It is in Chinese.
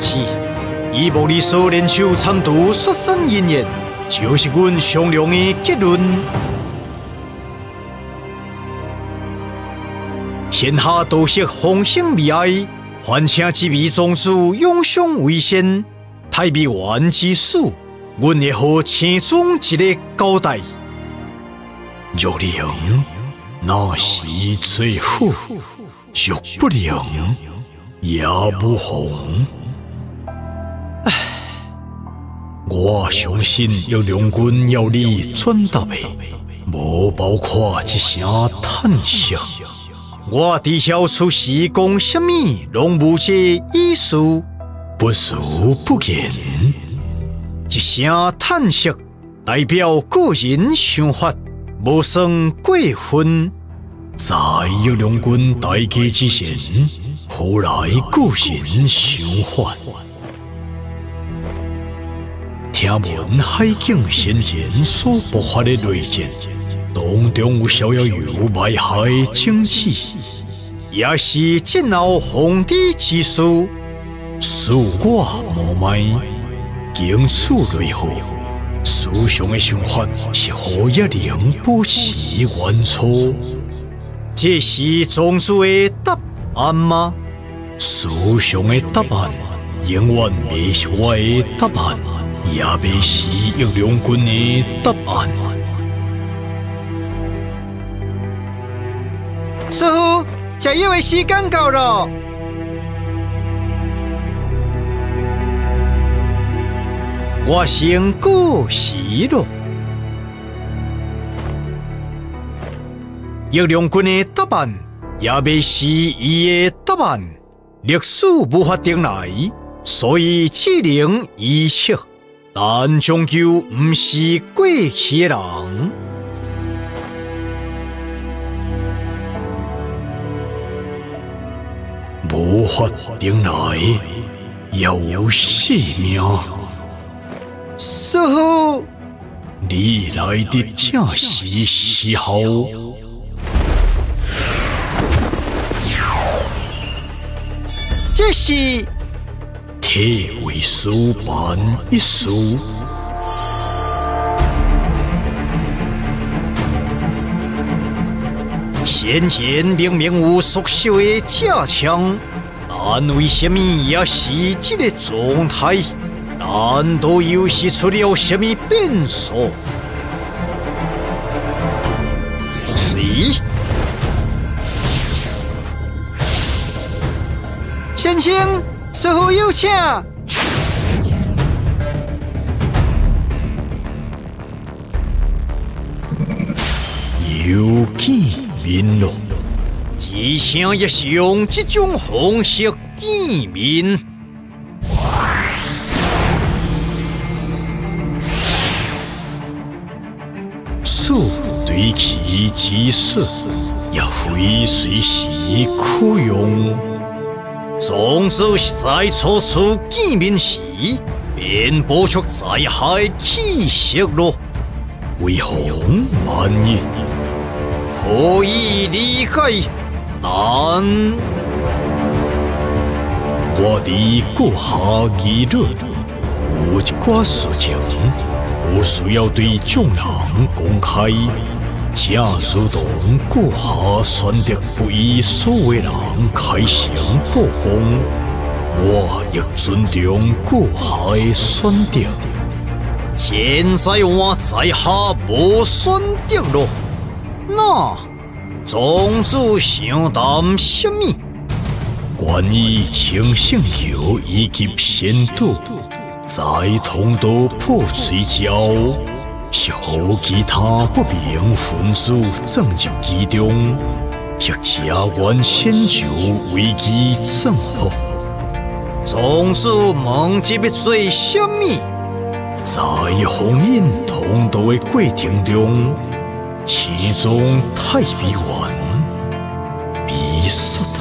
志，以无你所联手参读雪山人员，就是阮商量的结论。天下都识风声未哀，还请几位宗主永相为先。太平原之事，阮会好轻松一个交代。若能，那是最好；若不能，也不妨。我相信有两军要你转达的，无包括一声叹息。我知晓出事讲什么，拢无这意思。不诉不言，一声叹息代表个人想法，无算过分。在有两军大家之前，何来个人想法？听闻海景先前所爆发的内战，当中有逍遥游卖海经济，也是震闹皇帝之事。恕我无昧，经此类后，思想的想法是何一能保持原初？这是宗主的答案吗？思想的答案永远未是我的答案，也未是玉良君的答案。师傅，加药的时间到了。我先过世了。叶良君的答案也未是伊的答案，历史无法定来，所以只能预测。但终究不是过去的人，无法定来，有性命。师傅，你来的正是时候。这是铁为书办一书，先前明明有熟悉的假枪，但为什么也是这个状态？难道又是出了什么变数？谁？先生，师傅有请。有见面了，以前也是用这种方式见面。对其之色，也非随时可用。总之是在初次见面时，便播出在海气息了。为何万一可以理解？但我的阁下议论有一寡事情。不需要对众人公开，假如同顾下选择不以所为人开诚布公，我亦尊重顾下的选择。现在我在下无选择了，那宗主想谈什么？关于清醒球以及仙度。在通道破碎交，小其他不明分子进入其中，或家园迁就危机正好。宗主问这要做什么？在封印通道的过程中，其中太平原比萨。